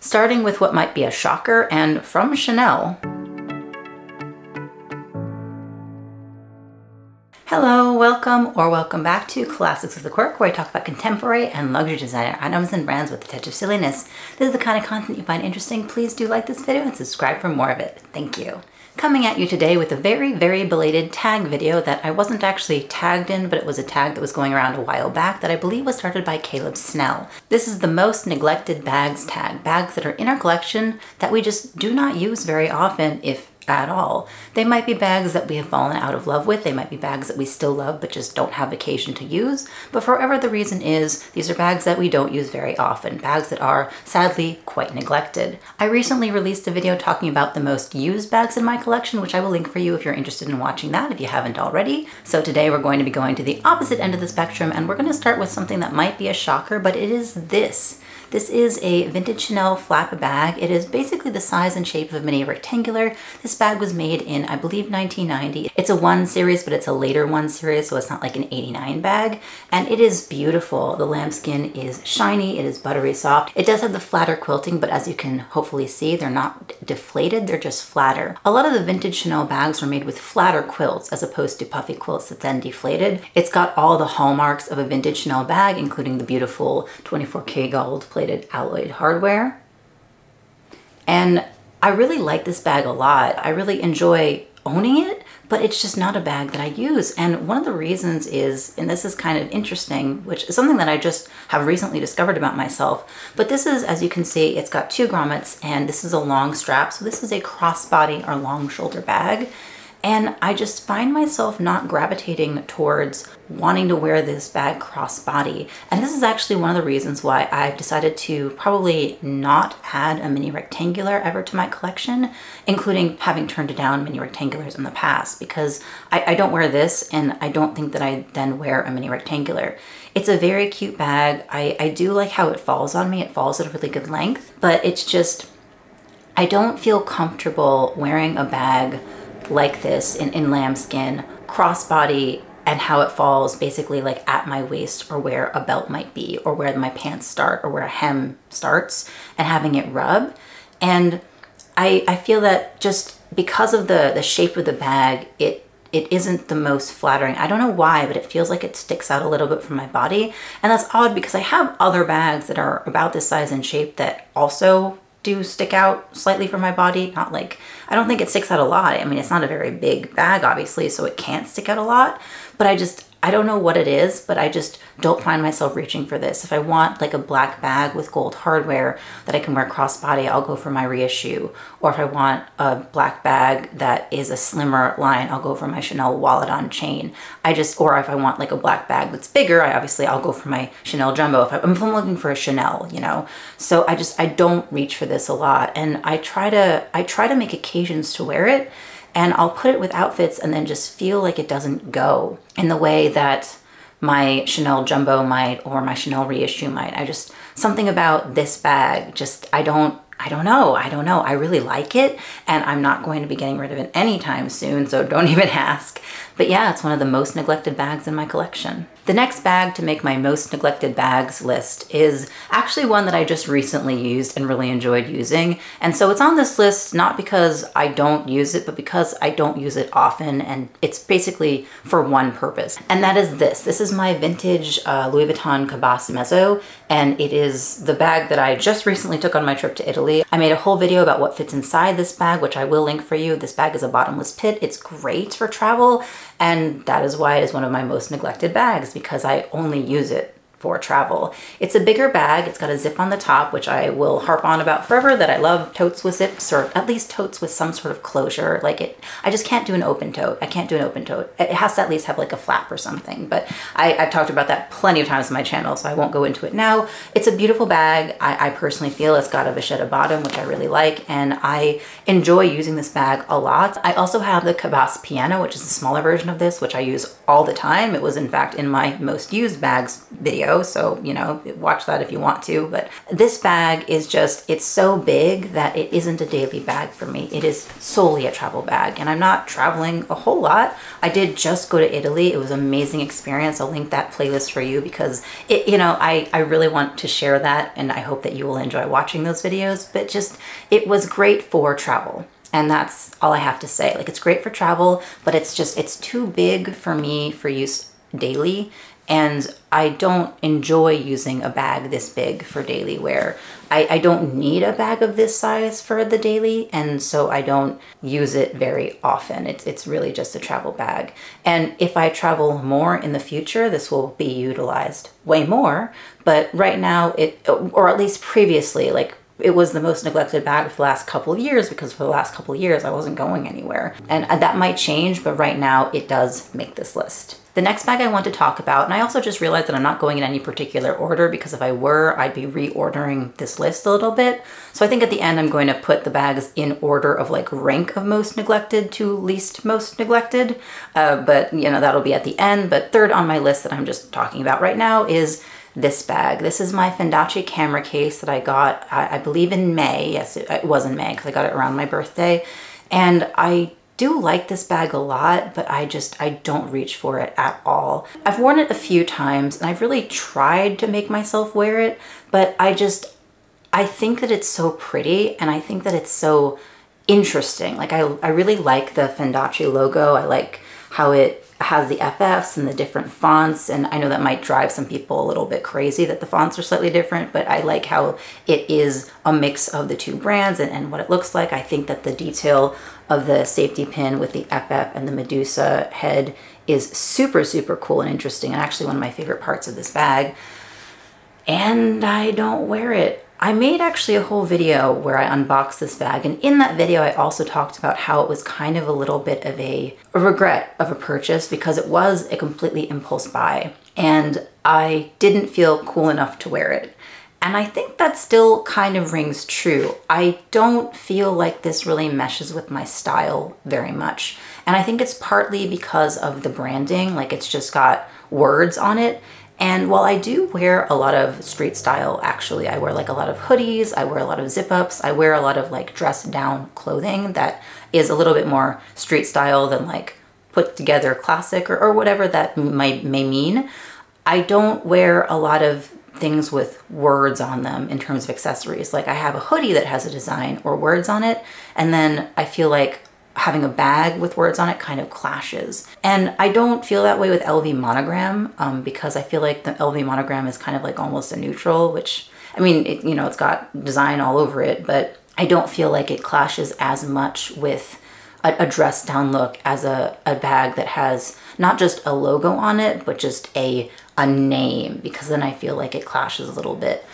starting with what might be a shocker and from Chanel. Hello, welcome or welcome back to Classics with a Quirk, where I talk about contemporary and luxury designer items and brands with a touch of silliness. This is the kind of content you find interesting. Please do like this video and subscribe for more of it. Thank you. Coming at you today with a very, very belated tag video that I wasn't actually tagged in, but it was a tag that was going around a while back that I believe was started by Caleb Snell. This is the most neglected bags tag, bags that are in our collection that we just do not use very often, if at all. They might be bags that we have fallen out of love with. They might be bags that we still love but just don't have occasion to use. But for whatever the reason is, these are bags that we don't use very often, bags that are sadly quite neglected. I recently released a video talking about the most used bags in my collection, which I will link for you if you're interested in watching that if you haven't already. So today we're going to be going to the opposite end of the spectrum and we're going to start with something that might be a shocker, but it is this. This is a vintage Chanel flap bag. It is basically the size and shape of a mini rectangular. This bag was made in, I believe, 1990. It's a one series, but it's a later one series, so it's not like an 89 bag. And it is beautiful. The lambskin is shiny, it is buttery soft. It does have the flatter quilting, but as you can hopefully see, they're not deflated, they're just flatter. A lot of the vintage Chanel bags were made with flatter quilts as opposed to puffy quilts that then deflated. It's got all the hallmarks of a vintage Chanel bag, including the beautiful 24K gold plated alloyed hardware. And I really like this bag a lot. I really enjoy owning it, but it's just not a bag that I use. And one of the reasons is, and this is kind of interesting, which is something that I just have recently discovered about myself, but this is, as you can see, it's got two grommets and this is a long strap. So this is a crossbody or long shoulder bag. And I just find myself not gravitating towards wanting to wear this bag crossbody. And this is actually one of the reasons why I've decided to probably not add a mini rectangular ever to my collection, including having turned down mini rectangulars in the past, because I, I don't wear this and I don't think that I then wear a mini rectangular. It's a very cute bag. I, I do like how it falls on me. It falls at a really good length, but it's just, I don't feel comfortable wearing a bag like this in, in lambskin, crossbody, and how it falls basically like at my waist or where a belt might be or where my pants start or where a hem starts and having it rub. And I, I feel that just because of the, the shape of the bag, it it isn't the most flattering. I don't know why, but it feels like it sticks out a little bit from my body. And that's odd because I have other bags that are about this size and shape that also do stick out slightly from my body. Not like, I don't think it sticks out a lot. I mean, it's not a very big bag, obviously, so it can't stick out a lot. But I just, I don't know what it is, but I just don't find myself reaching for this. If I want like a black bag with gold hardware that I can wear crossbody, I'll go for my reissue. Or if I want a black bag that is a slimmer line, I'll go for my Chanel wallet on chain. I just, or if I want like a black bag that's bigger, I obviously I'll go for my Chanel jumbo. If, I, if I'm looking for a Chanel, you know. So I just, I don't reach for this a lot. And I try to, I try to make occasions to wear it and I'll put it with outfits and then just feel like it doesn't go in the way that my Chanel Jumbo might or my Chanel reissue might. I just, something about this bag, just, I don't, I don't know. I don't know. I really like it and I'm not going to be getting rid of it anytime soon, so don't even ask. But yeah, it's one of the most neglected bags in my collection. The next bag to make my most neglected bags list is actually one that I just recently used and really enjoyed using. And so it's on this list not because I don't use it, but because I don't use it often and it's basically for one purpose. And that is this. This is my vintage uh, Louis Vuitton Cabas Mezzo and it is the bag that I just recently took on my trip to Italy. I made a whole video about what fits inside this bag, which I will link for you. This bag is a bottomless pit. It's great for travel and that is why it is one of my most neglected bags because I only use it for travel. It's a bigger bag. It's got a zip on the top, which I will harp on about forever that I love totes with zips or at least totes with some sort of closure. Like it, I just can't do an open tote. I can't do an open tote. It has to at least have like a flap or something, but I, have talked about that plenty of times on my channel, so I won't go into it now. It's a beautiful bag. I, I personally feel it's got a vachetta bottom, which I really like, and I enjoy using this bag a lot. I also have the Cabas Piano, which is a smaller version of this, which I use all the time. It was in fact in my most used bags video video. So, you know, watch that if you want to. But this bag is just, it's so big that it isn't a daily bag for me. It is solely a travel bag. And I'm not traveling a whole lot. I did just go to Italy. It was an amazing experience. I'll link that playlist for you because it, you know, I, I really want to share that and I hope that you will enjoy watching those videos. But just, it was great for travel. And that's all I have to say. Like it's great for travel, but it's just, it's too big for me for use daily. And I don't enjoy using a bag this big for daily wear. I, I don't need a bag of this size for the daily, and so I don't use it very often. It's, it's really just a travel bag. And if I travel more in the future, this will be utilized way more. But right now, it, or at least previously, like it was the most neglected bag for the last couple of years because for the last couple of years I wasn't going anywhere. And that might change, but right now it does make this list. The next bag I want to talk about, and I also just realized that I'm not going in any particular order because if I were, I'd be reordering this list a little bit. So I think at the end I'm going to put the bags in order of like rank of most neglected to least most neglected. Uh, but you know, that'll be at the end. But third on my list that I'm just talking about right now is this bag. This is my Fendace camera case that I got, I, I believe in May. Yes, it, it was in May because I got it around my birthday. And I do like this bag a lot, but I just, I don't reach for it at all. I've worn it a few times and I've really tried to make myself wear it, but I just, I think that it's so pretty and I think that it's so interesting. Like I, I really like the Fendace logo. I like how it has the FFs and the different fonts. And I know that might drive some people a little bit crazy that the fonts are slightly different, but I like how it is a mix of the two brands and, and what it looks like. I think that the detail of the safety pin with the FF and the Medusa head is super, super cool and interesting. And actually one of my favorite parts of this bag. And I don't wear it I made actually a whole video where I unboxed this bag and in that video I also talked about how it was kind of a little bit of a, a, regret of a purchase because it was a completely impulse buy and I didn't feel cool enough to wear it. And I think that still kind of rings true. I don't feel like this really meshes with my style very much. And I think it's partly because of the branding, like it's just got words on it and while I do wear a lot of street style, actually, I wear like a lot of hoodies, I wear a lot of zip ups, I wear a lot of like dressed down clothing that is a little bit more street style than like put together classic or, or whatever that might may mean. I don't wear a lot of things with words on them in terms of accessories. Like I have a hoodie that has a design or words on it, and then I feel like having a bag with words on it kind of clashes. And I don't feel that way with LV monogram um, because I feel like the LV monogram is kind of like almost a neutral, which, I mean, it, you know, it's got design all over it, but I don't feel like it clashes as much with a, a dress down look as a, a bag that has not just a logo on it, but just a, a name because then I feel like it clashes a little bit.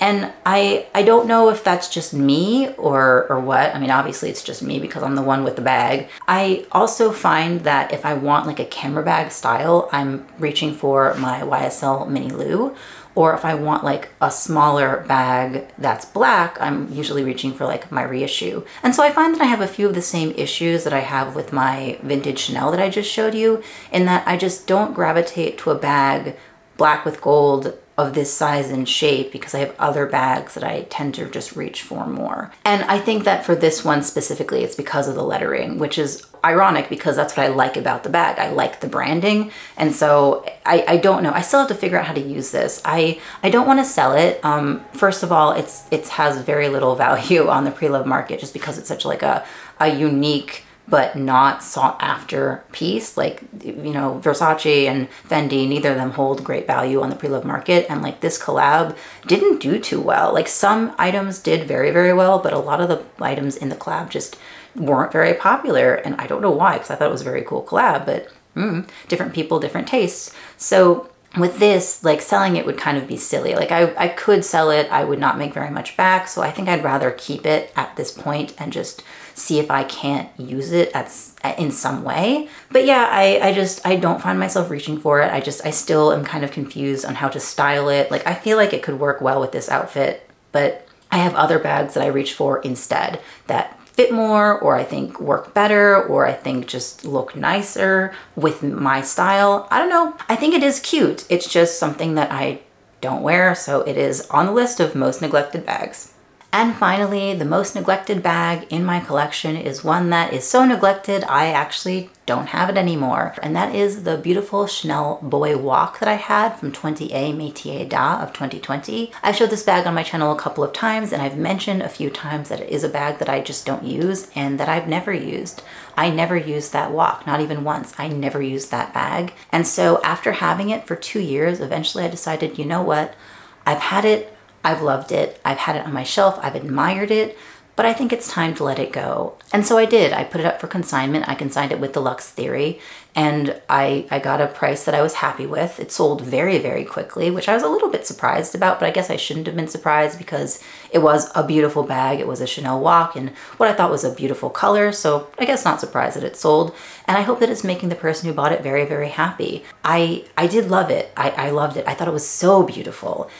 And I I don't know if that's just me or or what. I mean, obviously it's just me because I'm the one with the bag. I also find that if I want like a camera bag style, I'm reaching for my YSL Mini Lou. Or if I want like a smaller bag that's black, I'm usually reaching for like my reissue. And so I find that I have a few of the same issues that I have with my vintage Chanel that I just showed you in that I just don't gravitate to a bag black with gold of this size and shape because I have other bags that I tend to just reach for more. And I think that for this one specifically, it's because of the lettering, which is ironic because that's what I like about the bag. I like the branding. And so I, I don't know. I still have to figure out how to use this. I, I don't want to sell it. Um, first of all, it's it has very little value on the pre-love market just because it's such like a, a unique but not sought after piece. Like, you know, Versace and Fendi, neither of them hold great value on the pre-love market. And like this collab didn't do too well. Like some items did very, very well, but a lot of the items in the collab just weren't very popular. And I don't know why, because I thought it was a very cool collab, but mm, different people, different tastes. So with this, like selling it would kind of be silly. Like I, I could sell it, I would not make very much back. So I think I'd rather keep it at this point and just see if I can't use it at, in some way. But yeah, I, I just, I don't find myself reaching for it. I just, I still am kind of confused on how to style it. Like I feel like it could work well with this outfit, but I have other bags that I reach for instead that fit more or I think work better or I think just look nicer with my style. I don't know. I think it is cute. It's just something that I don't wear, so it is on the list of most neglected bags. And finally, the most neglected bag in my collection is one that is so neglected I actually don't have it anymore. And that is the beautiful Chanel Boy WOC that I had from 20A Métier d'Art of 2020. I've showed this bag on my channel a couple of times and I've mentioned a few times that it is a bag that I just don't use and that I've never used. I never used that WOC, not even once. I never used that bag. And so after having it for two years, eventually I decided, you know what? I've had it I've loved it. I've had it on my shelf. I've admired it, but I think it's time to let it go. And so I did. I put it up for consignment. I consigned it with the Luxe Theory and I, I got a price that I was happy with. It sold very, very quickly, which I was a little bit surprised about, but I guess I shouldn't have been surprised because it was a beautiful bag. It was a Chanel WOC and what I thought was a beautiful color. So I guess not surprised that it sold. And I hope that it's making the person who bought it very, very happy. I, I did love it. I, I loved it. I thought it was so beautiful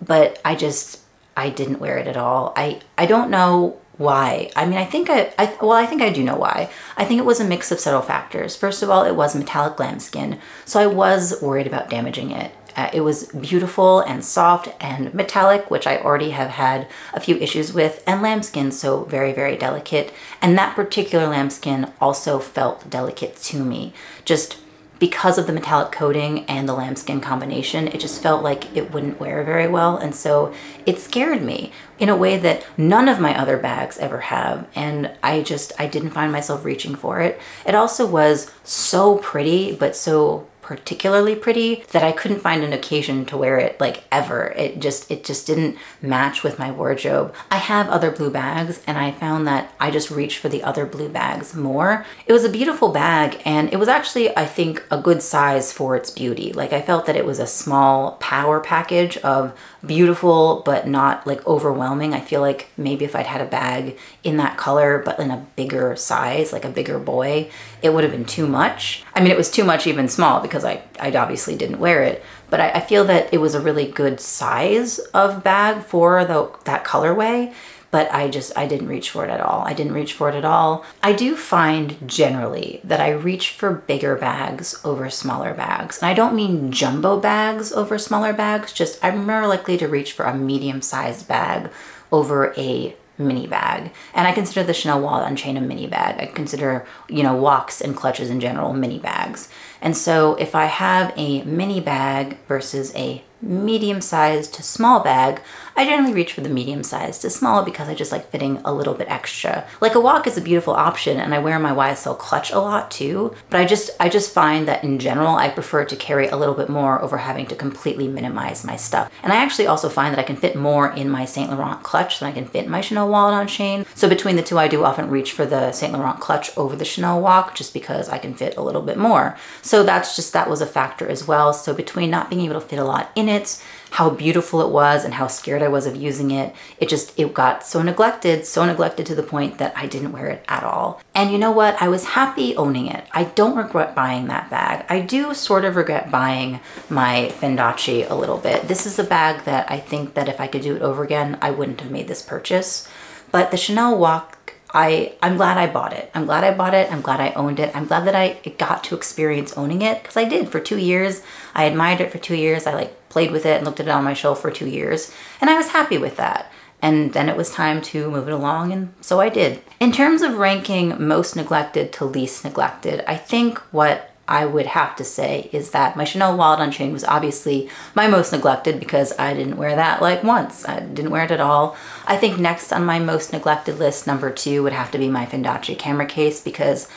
but I just I didn't wear it at all. I I don't know why. I mean, I think I, I well, I think I do know why. I think it was a mix of several factors. First of all, it was metallic lambskin, so I was worried about damaging it. Uh, it was beautiful and soft and metallic, which I already have had a few issues with, and lambskin, so very, very delicate. And that particular lambskin also felt delicate to me. Just because of the metallic coating and the lambskin combination, it just felt like it wouldn't wear very well. And so it scared me in a way that none of my other bags ever have. And I just, I didn't find myself reaching for it. It also was so pretty, but so particularly pretty that I couldn't find an occasion to wear it like ever. It just it just didn't match with my wardrobe. I have other blue bags and I found that I just reached for the other blue bags more. It was a beautiful bag and it was actually I think a good size for its beauty. Like I felt that it was a small power package of beautiful but not like overwhelming. I feel like maybe if I'd had a bag in that color but in a bigger size, like a bigger boy, it would have been too much. I mean, it was too much even small because I, I obviously didn't wear it, but I, I feel that it was a really good size of bag for the, that colorway but I just, I didn't reach for it at all. I didn't reach for it at all. I do find generally that I reach for bigger bags over smaller bags. And I don't mean jumbo bags over smaller bags, just I'm more likely to reach for a medium sized bag over a mini bag. And I consider the Chanel Wallet on Chain a mini bag. I consider, you know, WOCs and clutches in general mini bags. And so if I have a mini bag versus a medium sized to small bag, I generally reach for the medium sized to small because I just like fitting a little bit extra. Like a WOC is a beautiful option and I wear my YSL clutch a lot too, but I just I just find that in general I prefer to carry a little bit more over having to completely minimize my stuff. And I actually also find that I can fit more in my Saint Laurent clutch than I can fit in my Chanel wallet on chain. So between the two I do often reach for the Saint Laurent clutch over the Chanel WOC just because I can fit a little bit more. So that's just that was a factor as well. So between not being able to fit a lot in it, how beautiful it was and how scared I was of using it. It just, it got so neglected, so neglected to the point that I didn't wear it at all. And you know what? I was happy owning it. I don't regret buying that bag. I do sort of regret buying my Fendace a little bit. This is a bag that I think that if I could do it over again, I wouldn't have made this purchase. But the Chanel WOC I, I'm glad I bought it. I'm glad I bought it. I'm glad I owned it. I'm glad that I got to experience owning it because I did for two years. I admired it for two years. I like played with it and looked at it on my shelf for two years and I was happy with that. And then it was time to move it along and so I did. In terms of ranking most neglected to least neglected, I think what I would have to say is that my Chanel on chain was obviously my most neglected because I didn't wear that like once. I didn't wear it at all. I think next on my most neglected list, number two, would have to be my Fendace camera case because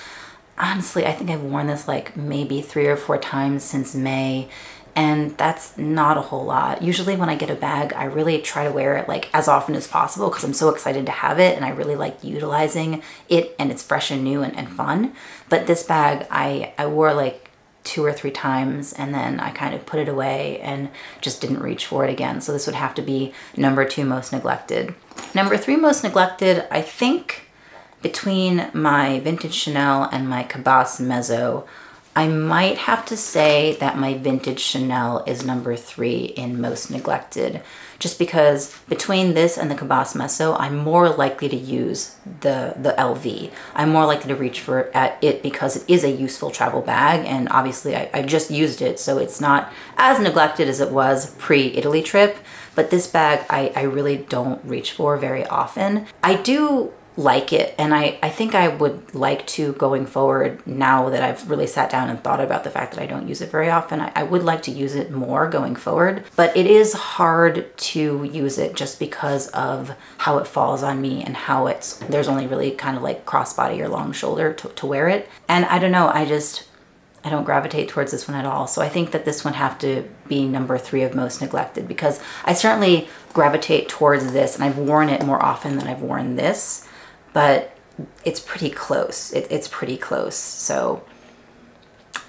honestly, I think I've worn this like maybe three or four times since May and that's not a whole lot. Usually when I get a bag, I really try to wear it like as often as possible because I'm so excited to have it and I really like utilizing it and it's fresh and new and, and fun. But this bag, I, I wore like two or three times and then I kind of put it away and just didn't reach for it again. So this would have to be number two most neglected. Number three most neglected, I think between my vintage Chanel and my Cabas Mezzo I might have to say that my vintage Chanel is number three in most neglected, just because between this and the Cabas Mezzo, I'm more likely to use the, the LV. I'm more likely to reach for at it because it is a useful travel bag, and obviously I, I just used it, so it's not as neglected as it was pre-Italy trip, but this bag I, I really don't reach for very often. I do like it. And I, I think I would like to going forward now that I've really sat down and thought about the fact that I don't use it very often I, I would like to use it more going forward. But it is hard to use it just because of how it falls on me and how it's there's only really kind of like crossbody or long shoulder to, to wear it. And I don't know I just I don't gravitate towards this one at all. So I think that this one have to be number three of most neglected because I certainly gravitate towards this and I've worn it more often than I've worn this but it's pretty close. It, it's pretty close. So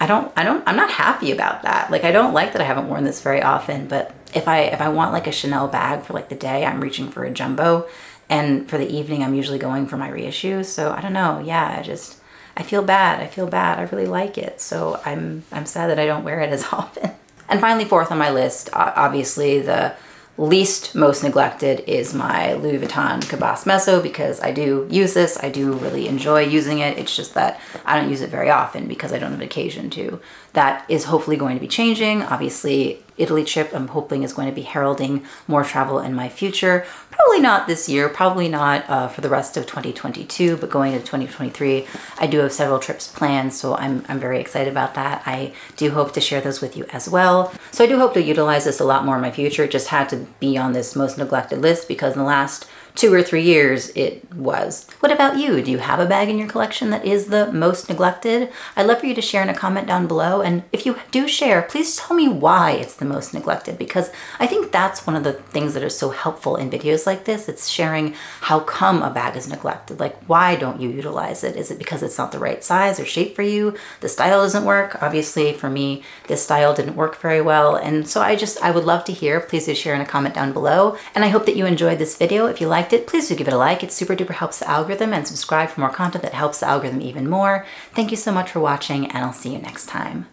I don't, I don't, I'm not happy about that. Like I don't like that I haven't worn this very often, but if I, if I want like a Chanel bag for like the day, I'm reaching for a jumbo and for the evening, I'm usually going for my reissue. So I don't know. Yeah, I just, I feel bad. I feel bad. I really like it. So I'm, I'm sad that I don't wear it as often. And finally, fourth on my list, obviously the least most neglected is my Louis Vuitton Cabas Mezzo because I do use this. I do really enjoy using it. It's just that I don't use it very often because I don't have occasion to. That is hopefully going to be changing. Obviously, Italy trip I'm hoping is going to be heralding more travel in my future. Probably not this year, probably not uh, for the rest of 2022, but going into 2023, I do have several trips planned, so I'm, I'm very excited about that. I do hope to share those with you as well. So I do hope to utilize this a lot more in my future. It just had to be on this most neglected list because in the last two or three years it was. What about you? Do you have a bag in your collection that is the most neglected? I'd love for you to share in a comment down below. And if you do share, please tell me why it's the most neglected because I think that's one of the things that are so helpful in videos like this. It's sharing how come a bag is neglected. Like why don't you utilize it? Is it because it's not the right size or shape for you? The style doesn't work? Obviously for me, this style didn't work very well. And so I just, I would love to hear. Please do share in a comment down below. And I hope that you enjoyed this video. If you like liked it, please do give it a like. It super duper helps the algorithm and subscribe for more content that helps the algorithm even more. Thank you so much for watching and I'll see you next time.